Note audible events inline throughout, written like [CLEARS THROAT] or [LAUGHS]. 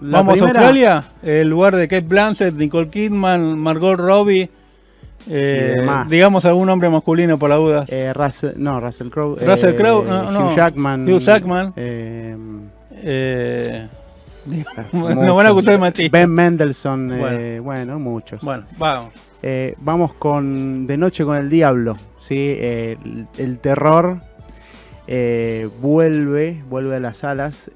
La Vamos primera- a Australia, el lugar de Kate Blanchett, Nicole Kidman, Margot Robbie. eh, digamos algún nombre masculino por la duda. Eh, Russell, no, Russell Crowe. Russell eh, Crowe, no, no. Hugh Jackman. Hugh Jackman. eh, Eh, [LAUGHS] [LAUGHS] nos van a acusar de machismo. Ben Mendelssohn. eh, Bueno. bueno. muchos. Bueno, vamos. Eh, vamos con De Noche con el Diablo. ¿sí? Eh, el, el terror eh, vuelve, vuelve a las salas.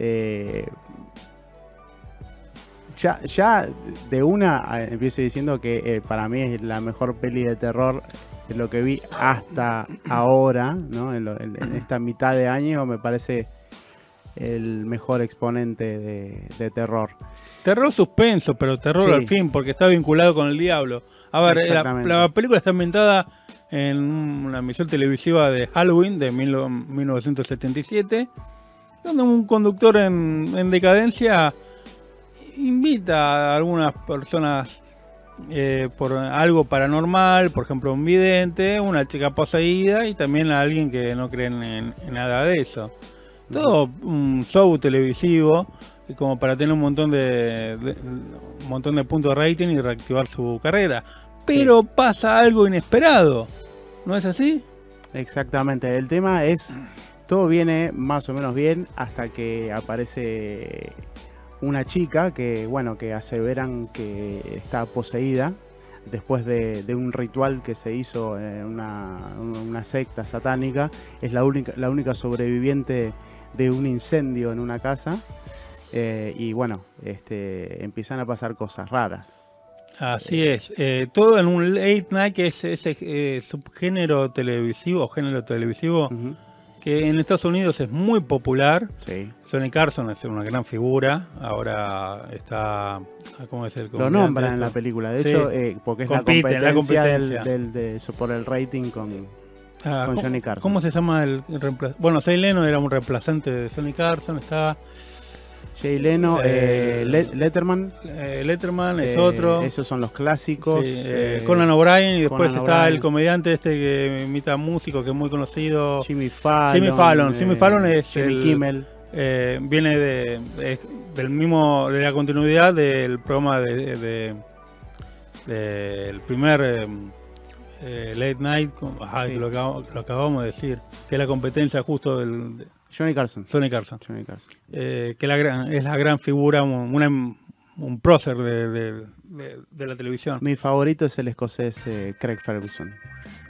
Eh, ya, ya de una eh, empiezo diciendo que eh, para mí es la mejor peli de terror de lo que vi hasta ahora, ¿no? en, lo- en- en [CLEARS THROAT] esta mitad de año me parece el mejor exponente de, de terror. Terror suspenso, pero terror Sí. al fin, porque está vinculado con el diablo. A ver, la, Exactamente. la película está ambientada en una emisión televisiva de Halloween de mil- 1977, donde un conductor en, en decadencia invita a algunas personas eh, por algo paranormal, por ejemplo un vidente, una chica poseída y también a alguien que no cree en, en nada de eso. Todo un show televisivo y como para tener un montón de, de- un montón de puntos de rating y reactivar su carrera. Pero pasa algo inesperado. ¿No es así? Exactamente, el tema es, todo viene más o menos bien hasta que aparece una chica que, bueno, que aseveran que está poseída después de, de un ritual que se hizo en una, una secta satánica. Es la única, la única sobreviviente de un incendio en una casa. eh, y bueno, este, empiezan a pasar cosas raras. Así es. Eh, todo en un late night que es ese eh, subgénero televisivo, género televisivo, que en Estados Unidos es muy popular. Sí. Sonny Carson es una gran figura. Ahora está. ¿Cómo es el Lo nombran en la película, de Sí. hecho, eh, porque es Compite, la la competencia. Del, del- de por el rating con, Ah, con ¿cómo- Johnny Carson. ¿Cómo se llama el, el Bueno, Say Leno era un reemplazante de Sonny Carson. Está Jay Leno, eh, Eh, Le- Letterman. eh, Letterman, es otro. Esos son los clásicos. Sí, Conan O'Brien y después Conan está el comediante este que imita músico que es muy conocido. Jimmy Fallon. Jimmy Fallon, Jimmy Fallon es Jimmy el- Kimmel. Viene de, de- del mismo de la continuidad del programa de, de- del primer eh, late night, ajá, Sí. que lo, lo acabamos de decir, que es la competencia justo del de Johnny Carson. Johnny Carson. eh, que la gran- es la gran figura, un, una- un prócer de, de- de- de la televisión. Mi favorito es el escocés eh, Craig Ferguson.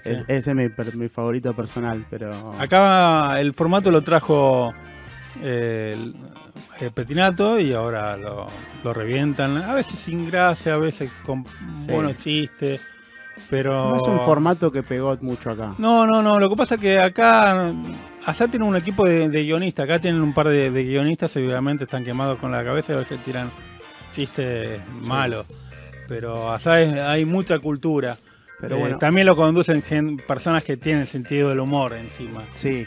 Sí. Ese es mi, favorito personal, pero. Acá el formato lo trajo eh, el, el Petinato y ahora lo, lo revientan. A veces sin gracia, a veces con Sí. buenos chistes. Pero. No es un formato que pegó mucho acá. No, no, no. Lo que pasa es que acá. Allá tienen un equipo de, de guionistas. Acá tienen un par de, de guionistas. y Obviamente están quemados con la cabeza y a veces tiran chistes malos. Pero allá es- hay mucha cultura. Pero Eh, bueno. También lo conducen gen- personas que tienen sentido del humor encima. Sí,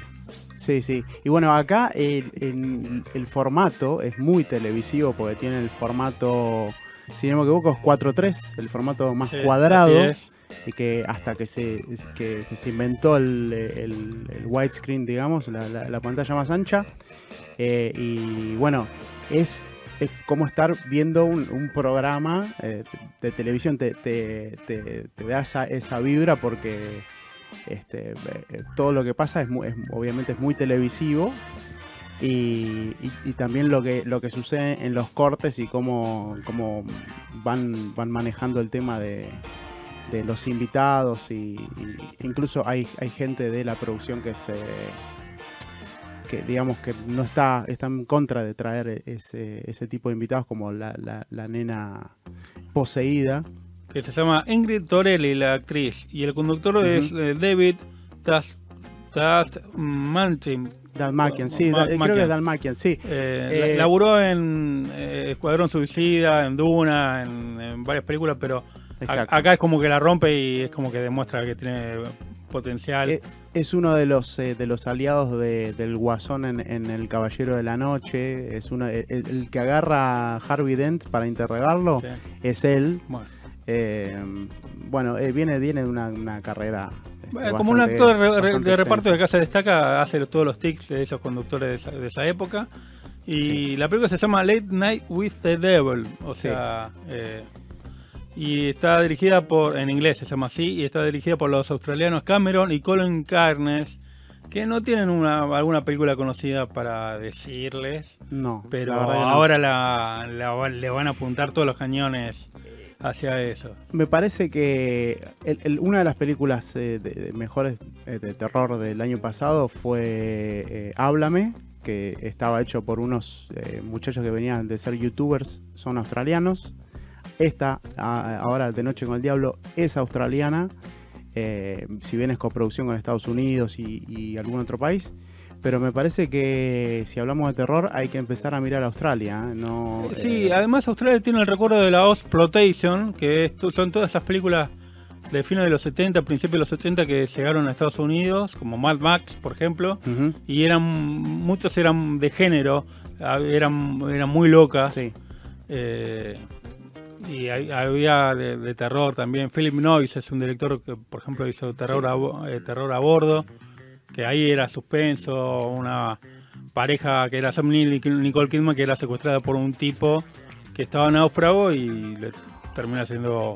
sí, sí. Y bueno, acá el, el- el formato es muy televisivo porque tiene el formato, si no me equivoco, es 4.3, el formato más Sí, cuadrado. así es. Y que hasta que se, que, se inventó el, el- widescreen, digamos, la, la- la pantalla más ancha. Eh, y bueno, es, es como estar viendo un, un programa eh, de televisión, te, te- te- da esa, esa vibra porque este, eh, todo lo que pasa es, mu- es- obviamente es muy televisivo. Y, y- y también lo que, lo que sucede en los cortes y cómo, cómo van, van manejando el tema de, de los invitados y, y incluso hay, hay gente de la producción que se que digamos que no está está en contra de traer ese, ese tipo de invitados como la, la- la nena poseída que se llama Ingrid Torelli, la actriz, y el conductor es eh, David Tas- Tasmantin. Dalmakian, sí, Ma- creo que Makian. es Dalmakian, sí. Eh, Eh, laburó en eh, Escuadrón Suicida, en Duna, en, en varias películas, pero Exacto. acá es como que la rompe y es como que demuestra que tiene potencial. Eh, es uno de los eh, de los aliados de- del Guasón en, en El Caballero de la Noche. Es uno el, el que agarra a Harvey Dent para interrogarlo. Sí. Es él. Bueno. Eh, bueno, eh, viene, viene de una, una carrera. este, Eh, Como un actor de, reparto extensa. de casa destaca, hace todos los tics de esos conductores de esa, de esa época. Y la película se llama Late Night with the Devil, o sea, eh, y está dirigida por, en inglés se llama así, y está dirigida por los australianos Cameron y Colin Carnes, que no tienen una, alguna película conocida para decirles, No, pero la no. ahora la, la- le van a apuntar todos los cañones hacia eso. Me parece que el- el- una de las películas eh, de, de mejores eh, de terror del año pasado fue eh, Háblame, que estaba hecho por unos muchachos que venían de ser youtubers, son australianos. Esta, ahora de Noche con el Diablo, es australiana, eh, si bien es coproducción con Estados Unidos y, y algún otro país. Pero me parece que si hablamos de terror hay que empezar a mirar a Australia. ¿eh? No, Sí, eh, además Australia tiene el recuerdo de la Exploitation, que es- son todas esas películas de fines de los 70, principios de los 80 que llegaron a Estados Unidos, como Mad Max, por ejemplo, y eran muchos eran de género, eran, eran muy locas. sí. eh, y hay- había de, de terror también. Philip Noyce es un director que, por ejemplo, hizo terror, a, eh, terror a bordo, que ahí era suspenso, una pareja que era Sam Neill y Nicole Kidman que era secuestrada por un tipo que estaba náufrago y le termina siendo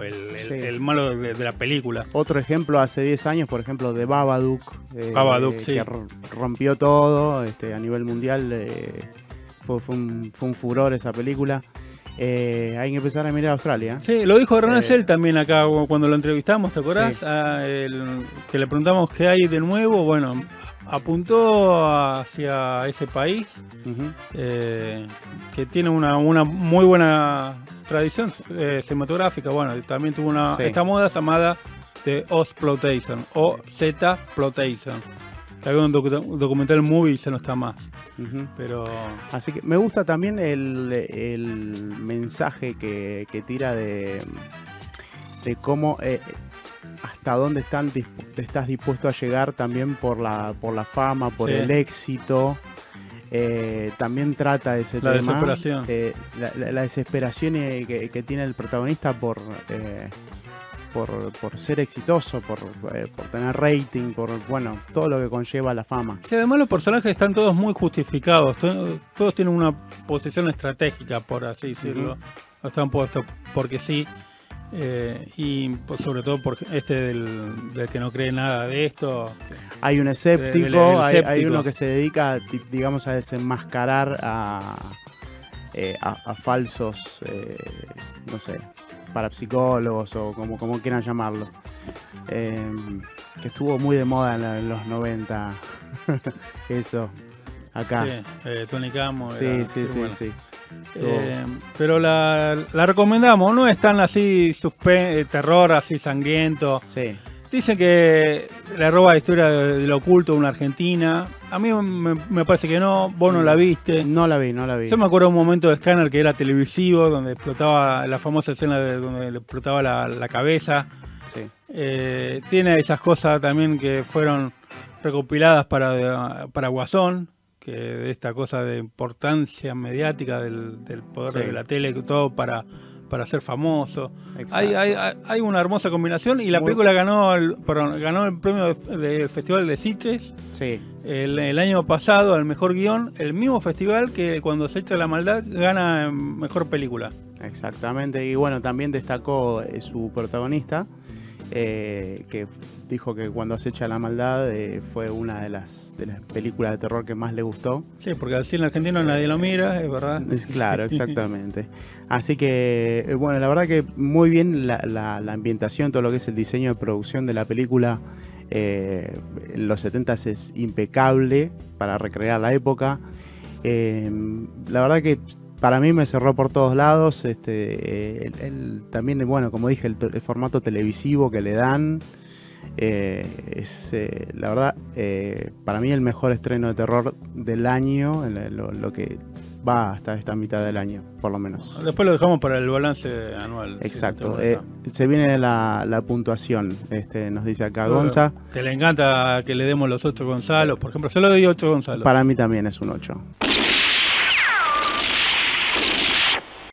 el, el- Sí. el malo de, de la película. Otro ejemplo hace 10 años, por ejemplo, de Babadook. eh, Babadook, que sí. r- rompió todo este, a nivel mundial. eh, fue, fue un, fue un furor esa película. Eh, hay que empezar a mirar a Australia. Sí, lo dijo Ronald Eh, también acá cuando lo entrevistamos, ¿te acordás? Sí. Ah, el- que le preguntamos qué hay de nuevo. Bueno, apuntó hacia ese país eh, que tiene una, una muy buena tradición eh, cinematográfica. Bueno, también tuvo una Sí. esta moda llamada de Ozploitation o Z-Ploitation. Que había un docu- documental movie y ya no está más. Pero Así que me gusta también el, el mensaje que, que tira de, de cómo eh, hasta dónde están estás dispuesto a llegar también por la, por la fama, por Sí. el éxito. Eh, también trata ese La tema. desesperación. eh, la, la- la desesperación que, que tiene el protagonista por, por, por ser exitoso, por, eh, por tener rating, por bueno, todo lo que conlleva la fama. Sí, además los personajes están todos muy justificados, to- todos tienen una posición estratégica, por así decirlo. No están puestos porque sí. eh, y pues, sobre todo por este del, del que no cree nada de esto. Hay un escéptico, Del- del hay, uno que se dedica, digamos, a desenmascarar a, eh, a, a falsos, eh, no sé, parapsicólogos o como, como quieran llamarlo. Eh, que estuvo muy de moda en, la- en los 90. [LAUGHS] Eso, acá. Sí, eh, Tony Camo. Sí, era- sí, sí, bueno. sí. Eh, pero la, la recomendamos, no es tan así suspe- eh, terror, así sangriento. Sí. Dicen que le roba la historia de, de lo oculto a una argentina. A mí me, me parece que no, vos no la viste. No la vi, no la vi. Yo me acuerdo de un momento de Scanner que era televisivo, donde explotaba la famosa escena de donde le explotaba la, la cabeza. Sí. Eh, tiene esas cosas también que fueron recopiladas para, para Guasón, que de esta cosa de importancia mediática del, del poder Sí. de la tele, todo para, para ser famoso. Hay, hay, hay- una hermosa combinación y la Muy- película ganó el, perdón, ganó el premio de- del Festival de Sitges Sí, el, el año pasado al mejor guion, el mismo festival que cuando se echa la maldad gana mejor película. Exactamente, y bueno, también destacó eh, su protagonista, eh, que dijo que cuando acecha la maldad eh, fue una de las, de las películas de terror que más le gustó. Sí, porque así en argentino nadie lo mira, es verdad. Es claro, [LAUGHS] exactamente. Así que, eh, bueno, la verdad que muy bien la, la- la ambientación, todo lo que es el diseño de producción de la película. eh, en los 70 es impecable para recrear la época. La verdad que para mí me cerró por todos lados. Este, el- el- también, bueno, como dije, el, to- el formato televisivo que le dan. eh, es, eh, la verdad, eh, para mí el mejor estreno de terror del año, lo, lo que va hasta esta mitad del año, por lo menos. Después lo dejamos para el balance anual. Exacto. eh, se viene la, la puntuación, este, nos dice acá Bueno, Gonza. Que le encanta que le demos los 8 Gonzalo, por ejemplo. Yo le doy 8 Gonzalo. Para mí también es un 8.